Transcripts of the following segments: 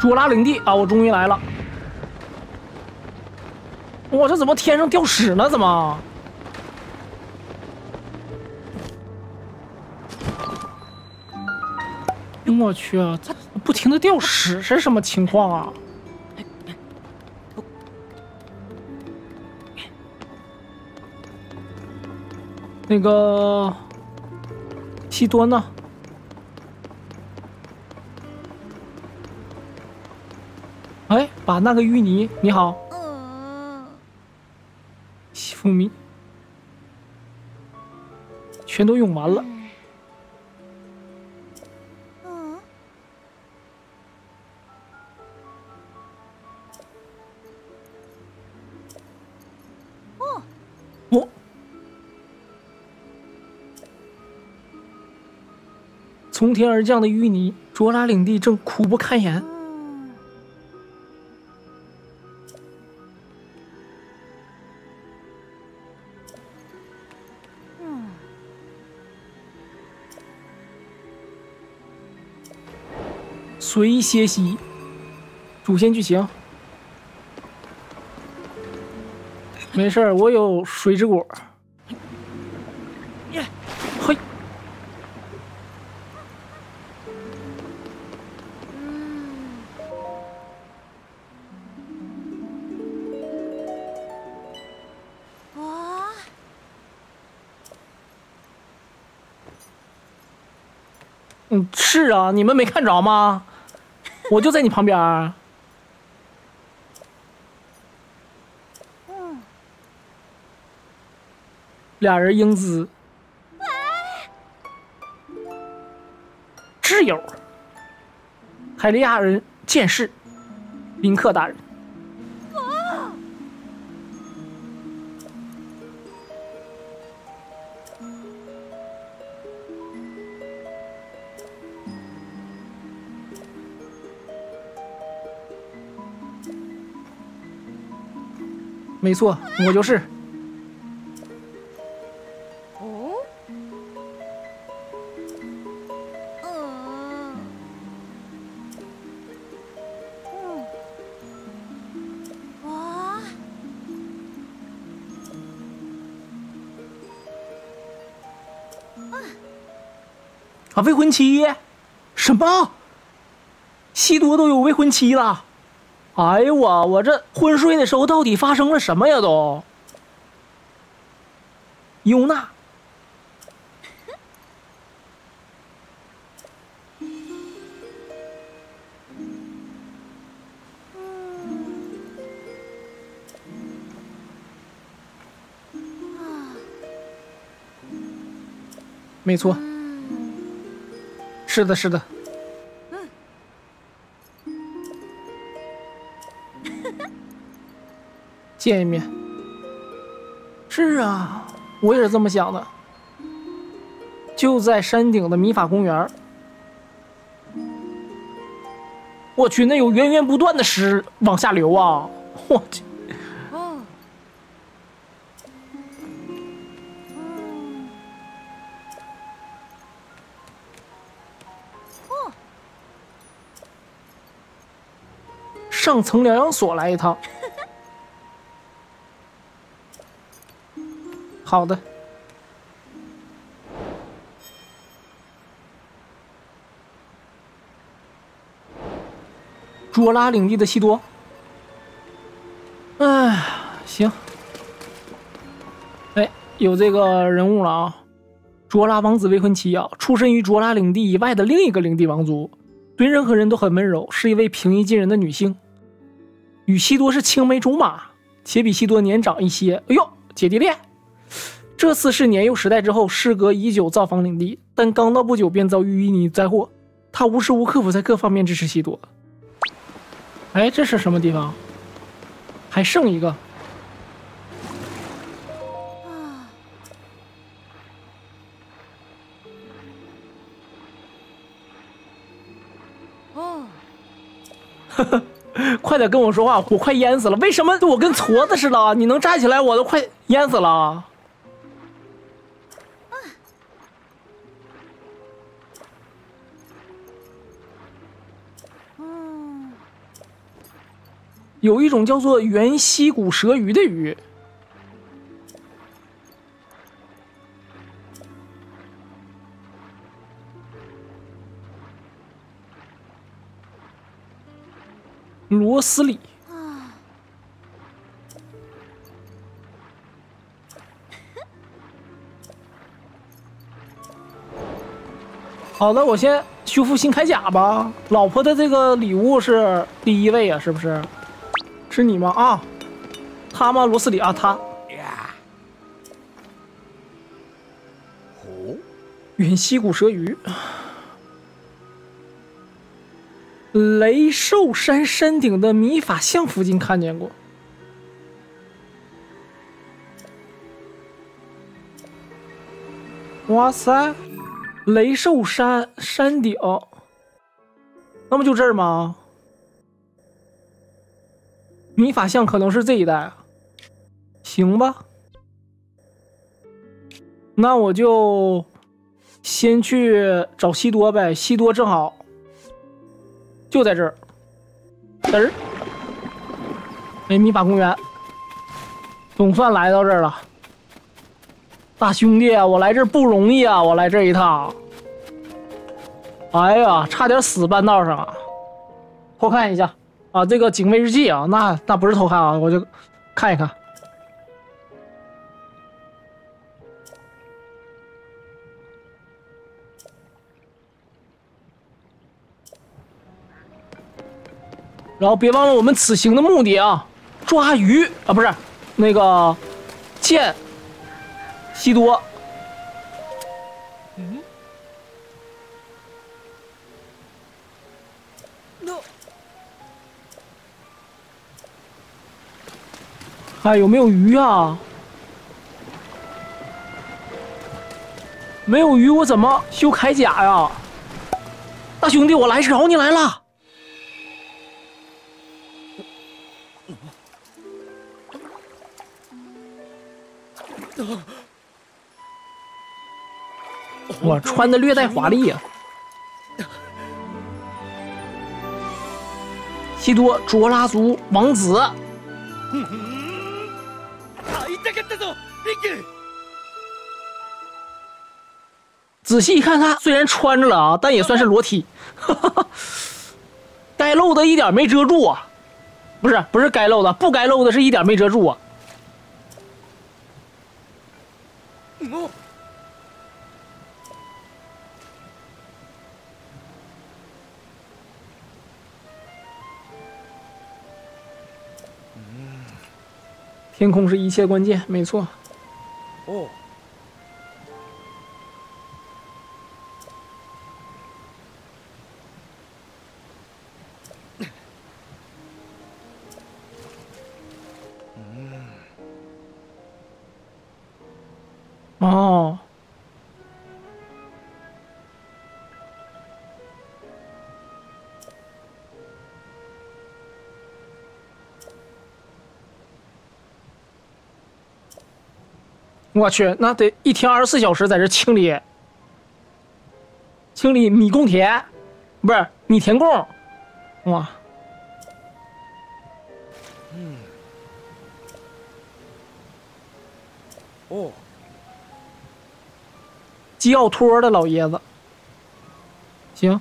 卓拉领地啊，我终于来了。我这怎么天上掉屎呢？怎么？我去啊！这不停的掉屎是什么情况啊？那个西多呢？把那个淤泥，你好，西弗米，全都用完了。从天而降的淤泥，卓拉领地正苦不堪言。随歇息。主线剧情，没事我有水之果。嘿，哇！嗯是啊，你们没看着吗？我就在你旁边。啊，俩人英姿，挚友，海利亚人剑士，林克大人。没错，我就是。哦。嗯。哇。啊！未婚妻？什么？西多都有未婚妻了？哎呦我，我这昏睡的时候到底发生了什么呀？都，尤娜，没错，是的，是的。见一面，是啊，我也是这么想的。就在山顶的米法公园我去，那有源源不断的屎往下流啊！我去。上层疗养所来一趟。好的，卓拉领地的西多。哎，行。哎，有这个人物了啊！卓拉王子未婚妻啊，出身于卓拉领地以外的另一个领地王族，对任何人都很温柔，是一位平易近人的女性。与西多是青梅竹马，且比西多年长一些。哎呦，姐弟恋。这次是年幼时代之后，事隔已久造访领地，但刚到不久便遭遇淤泥灾祸。他无时无刻不在各方面支持西多。哎，这是什么地方？还剩一个。哦。呵呵，快点跟我说话，我快淹死了。为什么我跟矬子似的？你能站起来，我都快淹死了。有一种叫做圆溪骨蛇鱼的鱼。罗斯里，好的，我先修复新铠甲吧。老婆的这个礼物是第一位啊，是不是？是你吗？啊，他吗？罗斯里啊，他。远溪骨蛇鱼。雷兽山山顶的米法巷附近看见过。哇塞，雷兽山山顶，那不就这儿吗？米法像可能是这一带，行吧？那我就先去找西多呗，西多正好。就在这儿，嘚儿，哎，米法公园，总算来到这儿了。大兄弟，我来这儿不容易啊！我来这一趟，哎呀，差点死半道上啊！偷看一下啊，这个警卫日记啊，那那不是偷看啊，我就看一看。然后别忘了我们此行的目的啊，抓鱼啊，不是那个见西多。哎有没有鱼啊？没有鱼，我怎么修铠甲呀？大兄弟，我来找你来了。我穿的略带华丽呀，西多卓拉族王子。仔细一看，他虽然穿着了啊，但也算是裸体，该露的一点没遮住啊，不是不是该露的，不该露的是一点没遮住啊。天空是一切关键，没错。哦。我去，那得一天二十四小时在这清理，清理米供田，不是米田贡，哇，嗯，哦，基奥托的老爷子，行，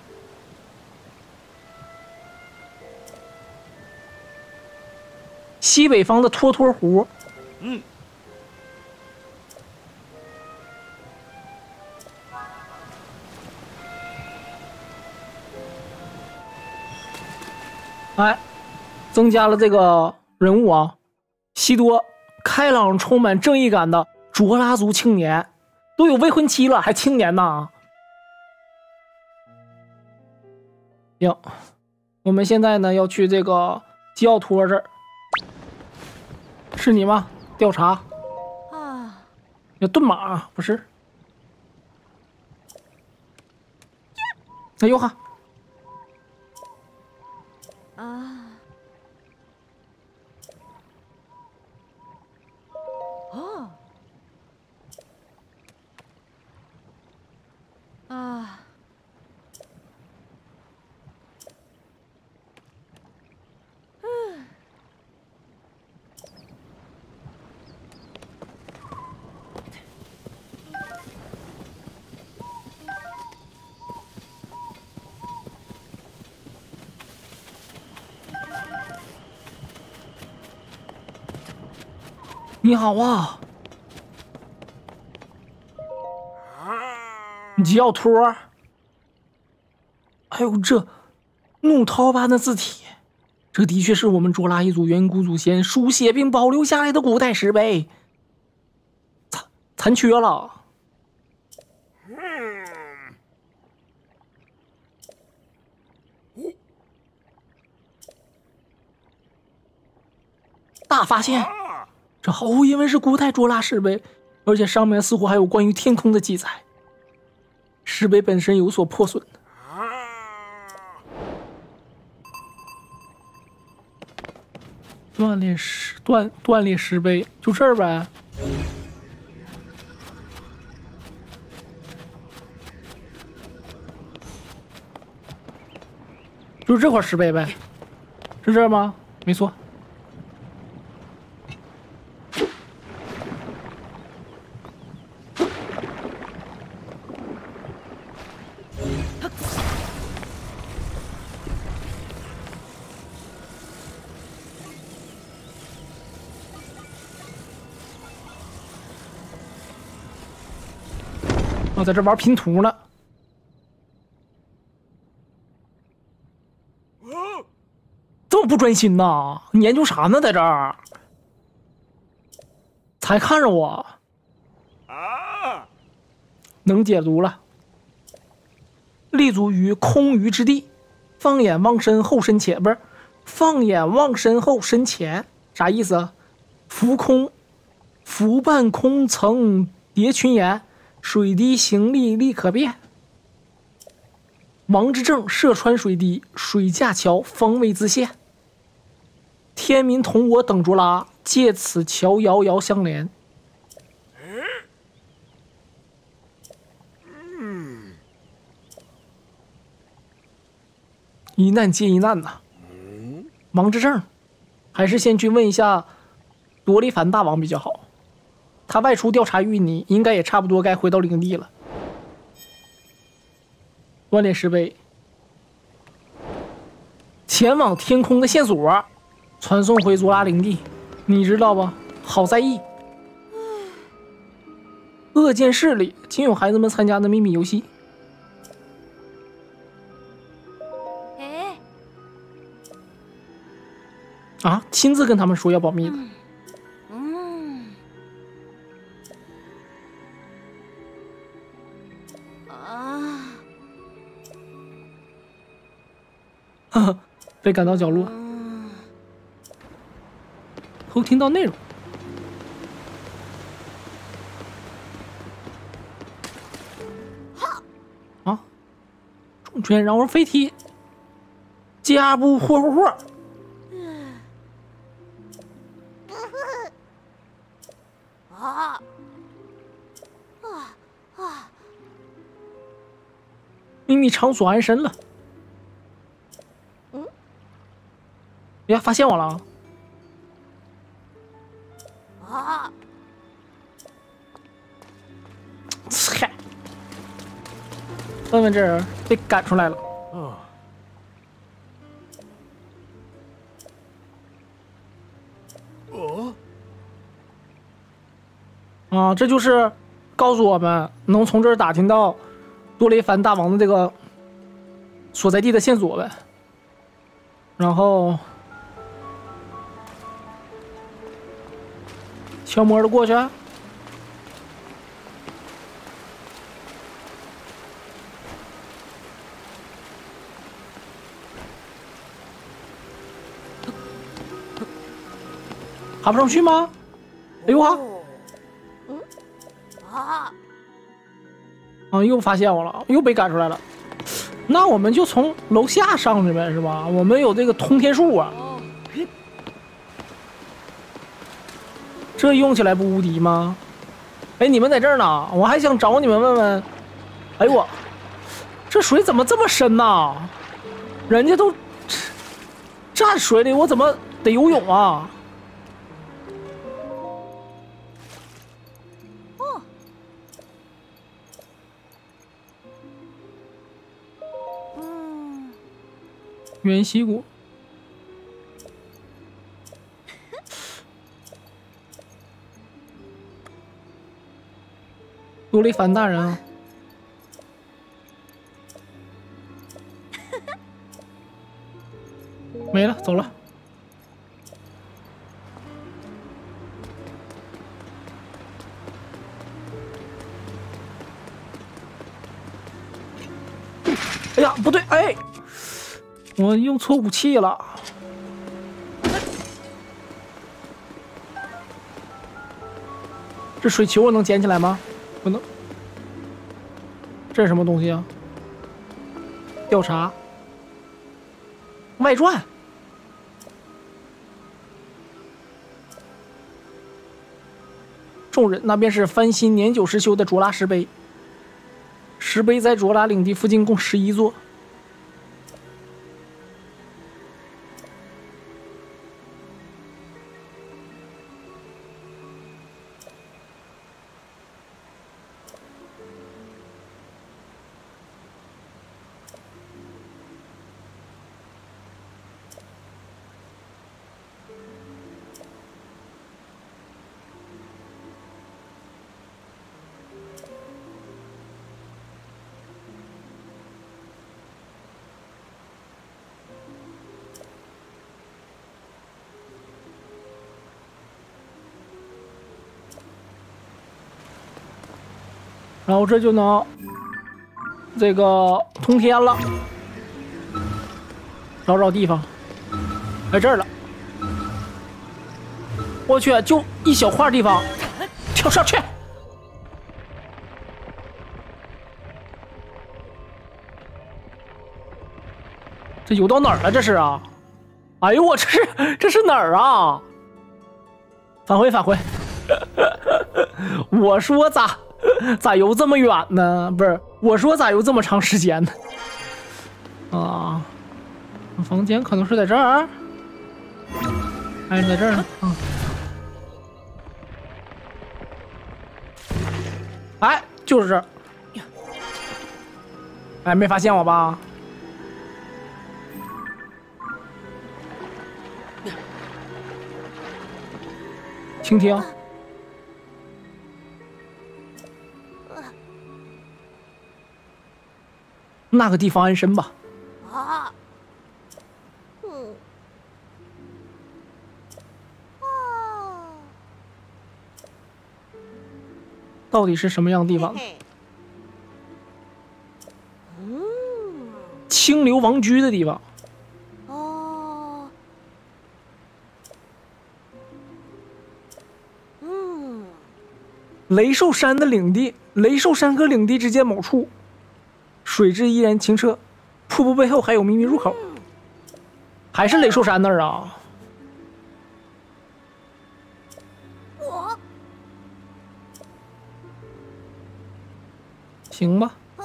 西北方的托托湖，嗯。哎，增加了这个人物啊，西多，开朗、充满正义感的卓拉族青年，都有未婚妻了，还青年呢。行，我们现在呢要去这个基奥托这儿，是你吗？调查啊，要盾马不是？哎呦哈！啊。你好啊，吉奥托。哎呦，这怒涛般的字体，这的确是我们卓拉一族远古祖先书写并保留下来的古代石碑，残残缺了。大发现！这毫无疑问是古代卓拉石碑，而且上面似乎还有关于天空的记载。石碑本身有所破损。断裂石断断裂石碑，就这儿呗。就这块石碑呗，是这儿吗？没错。在这玩拼图呢，这么不专心呐？你研究啥呢？在这儿，才看着我啊？能解读了。立足于空余之地，放眼望身后身前，不是？放眼望身后身前，啥意思？浮空，浮半空层叠群岩。水滴行力力可变，王之正射穿水滴，水架桥方位自现。天民同我等卓拉，借此桥遥遥相连。一难接一难呐。王之正，还是先去问一下多利凡大王比较好。他外出调查淤泥，应该也差不多该回到领地了。断裂石碑，前往天空的线索，传送回卓拉领地，你知道不？好在意。恶剑室里仅有孩子们参加的秘密游戏。哎，啊！亲自跟他们说要保密的。被赶到角落，偷听到内容。啊！重拳让我飞踢，加步霍霍霍。啊！啊啊！秘密场所安身了。呀！发现我了！啊！切！问问这人被赶出来了。哦。啊！这就是告诉我们能从这儿打听到多雷凡大王的这个所在地的线索呗。然后。悄摸的过去，爬不上去吗？哎呦啊！啊！啊！又发现我了，又被赶出来了。那我们就从楼下上去呗，是吧？我们有这个通天术啊。这用起来不无敌吗？哎，你们在这儿呢，我还想找你们问问。哎呦我，这水怎么这么深呐？人家都站水里，我怎么得游泳啊？哦，嗯，元溪谷。尤雷凡大人啊！没了，走了。哎呀，不对，哎，我用错武器了。这水球我能捡起来吗？不能。这是什么东西啊？调查。外传。众人，那便是翻新年久失修的卓拉石碑。石碑在卓拉领地附近共十一座。然后这就能这个通天了，找找地方，在这儿了。我去，就一小块地方，跳上去。这游到哪儿了？这是啊！哎呦我，这是这是哪儿啊？返回返回。我说咋？咋游这么远呢？不是，我说咋游这么长时间呢？啊，房间可能是在这儿，还是在这儿呢？啊，哎，就是这儿。哎，没发现我吧？倾听。那个地方安身吧。啊，嗯，啊，到底是什么样的地方？嗯，清流王居的地方。哦，嗯，雷兽山的领地，雷兽山和领地之间某处。水质依然清澈，瀑布背后还有秘密入口，还是雷兽山那儿啊？我行吧。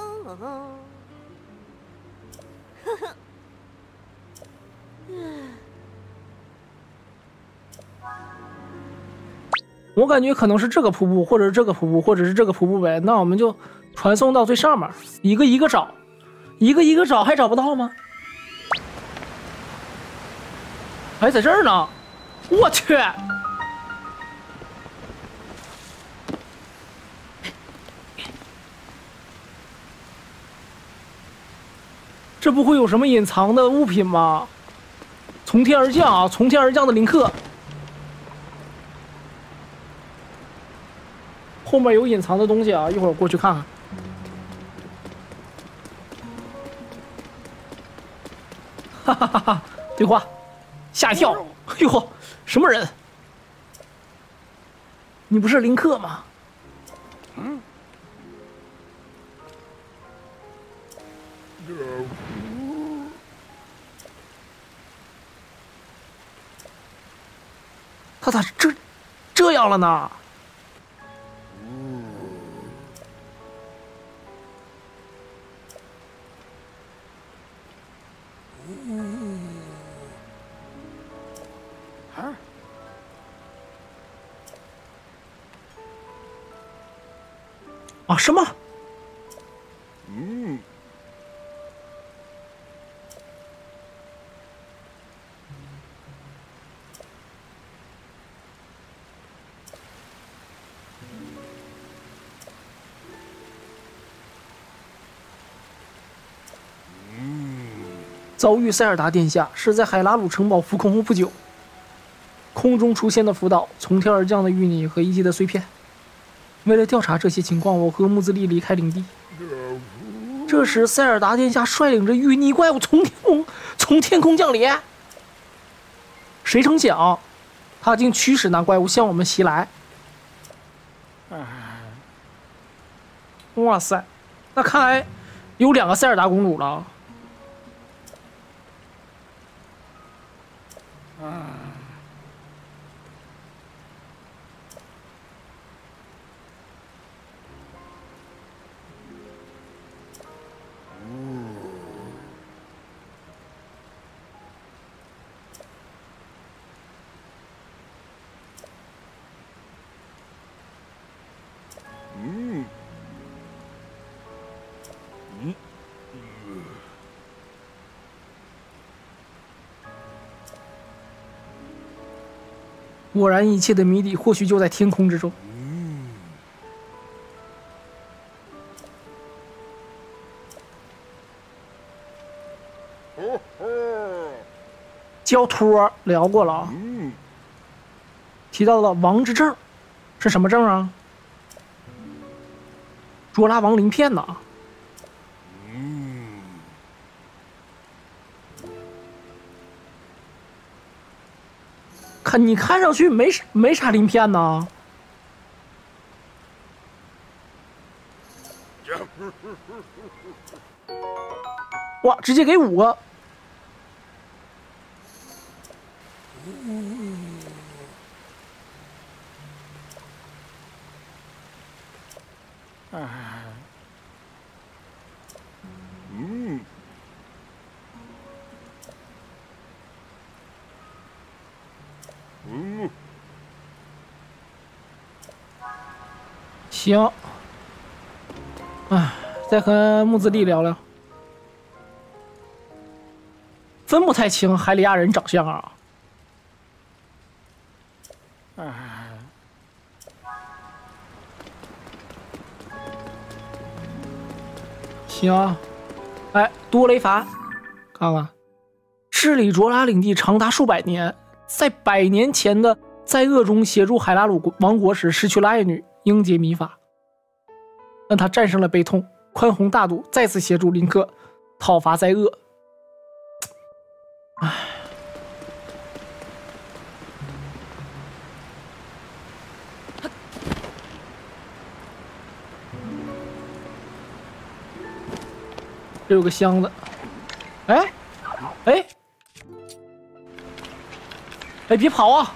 我感觉可能是这个瀑布，或者是这个瀑布，或者是这个瀑布呗。那我们就。传送到最上面，一个一个找，一个一个找，还找不到吗？还在这儿呢！我去，这不会有什么隐藏的物品吗？从天而降啊！从天而降的林克，后面有隐藏的东西啊！一会儿我过去看看。哈哈哈！对话，吓一跳！哎呦，什么人？你不是林克吗？嗯。他咋这这样了呢？啊，什么？嗯。遭遇塞尔达殿下是在海拉鲁城堡浮空后不久，空中出现的浮岛，从天而降的淤泥和遗迹的碎片。为了调查这些情况，我和木兹利离开领地。这时，塞尔达殿下率领着淤泥怪物从天空从天空降临。谁成想，他竟驱使那怪物向我们袭来。哇塞，那看来有两个塞尔达公主了。果然，一切的谜底或许就在天空之中。交托聊过了啊，提到了王之证，是什么证啊？卓拉王鳞片呐。看你看上去没没啥鳞片呢，哇，直接给五个，行，哎，再和木子弟聊聊，分不太清海里亚人长相啊。哎，行，哎，多雷伐，看看，治理卓拉领地长达数百年，在百年前的灾厄中协助海拉鲁王国时失去了爱女。英杰米法，让他战胜了悲痛，宽宏大度，再次协助林克讨伐灾厄。唉，这有个箱子，哎，哎，哎，别跑啊！